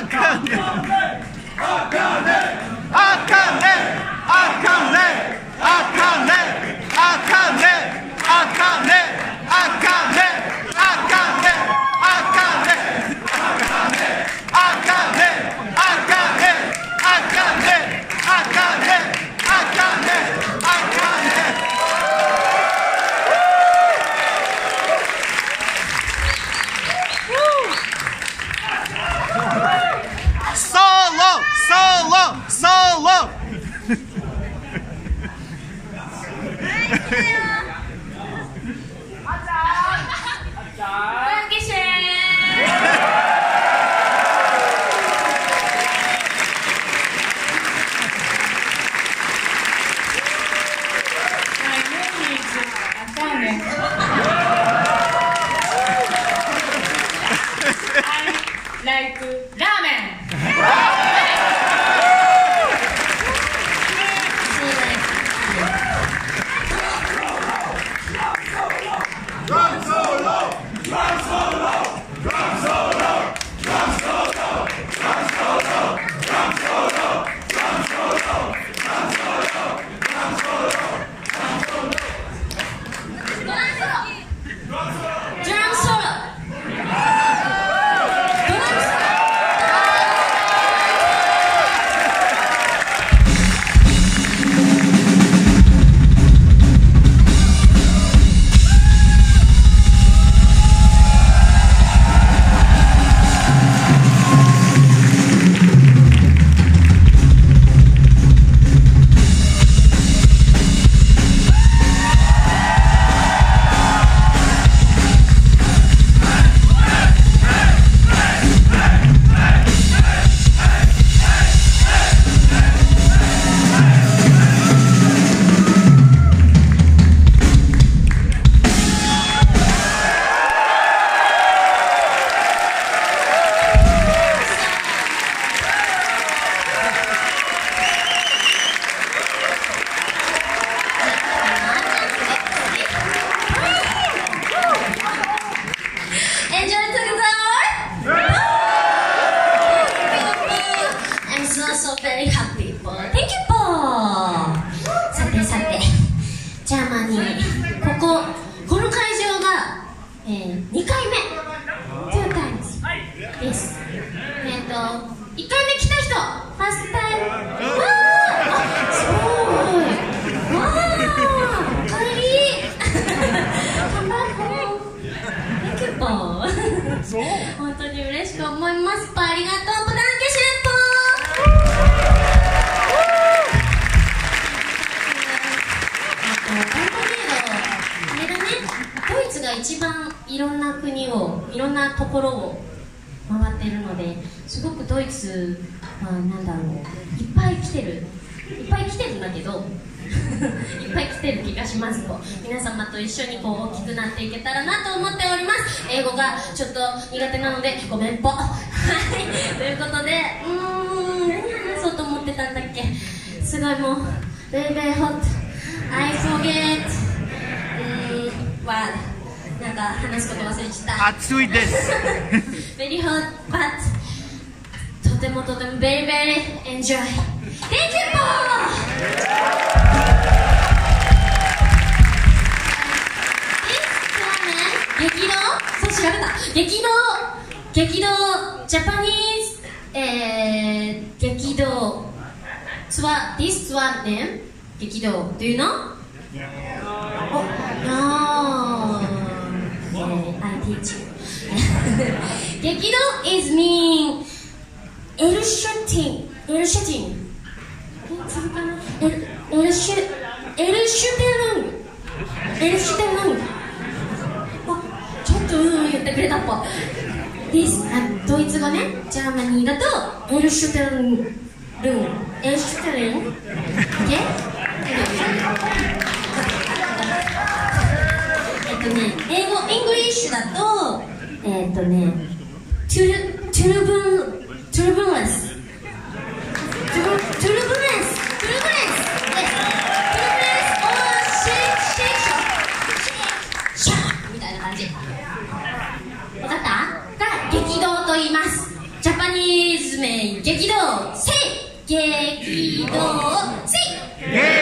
fuck? Like ラーメン。Thank you, Paul. さてさて、ジャーマニー、ここ、この会場が、えー、2回目、2 times です。えっ、と、1回目来た人、 first time。わーあ、すごい。わー、かわいい。ー.本当に嬉しく思います。パありがとう。番いろんな国を、いろんなところを回ってるので、すごくドイツはなんだろう、いっぱい来てる。いっぱい来てるんだけど、いっぱい来てる気がしますと。皆様と一緒にこう大きくなっていけたらなと思っております。英語がちょっと苦手なのでごめんぽ。はい。ということでうーん何話そうと思ってたんだっけ。すごいもうベイベーホット。I forget. うーんはなんか話すこと忘れちゃった暑いです。very hot but とてもとても very very enjoy Thank you one 激動そう調べた激動激動ジャパニーズえー、激動 This one name 激動 Do you know? Oh, no. 激動 is mean. エルシュテルンちょっとうん言ってくれたっぽ。ドイツ語ね。ジャーマニーだとエルシュペルンエルシュペルンとね英語イングリッシュだとえっ、ー、とねトゥルトゥルブントゥルブンレス。トゥルブントゥルブンレス。トゥルブンレスジャパニーズ名激動。せい！激動。せい！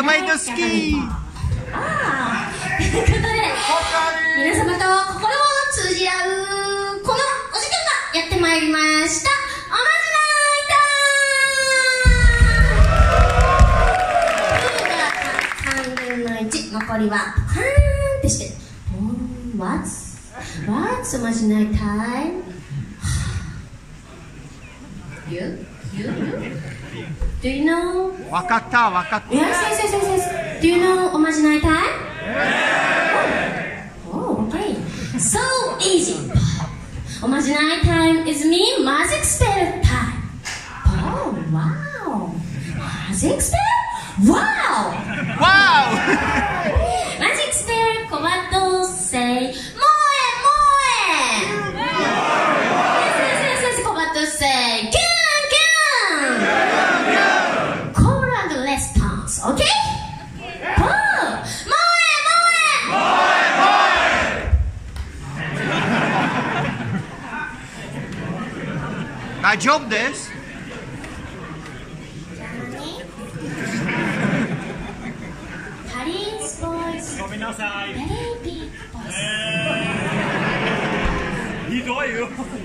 バンドメイド好きああということで皆様と心を通じ合うこのお時間がやってまいりましたおまじないタイムが3分の1残りはパーンってして「What's? What's おまじないタイム? You? You? You? Do you know? わかったわかった Yes, yes, yes, yes, yes. Do you know おまじないタイム Oh, okay. So easy. おまじない time is me magic spell time. Oh, wow. Magic spell? Wow! わ お大丈夫ですハリーズボイスごめんなさい。ベイビーボイスひどいよ。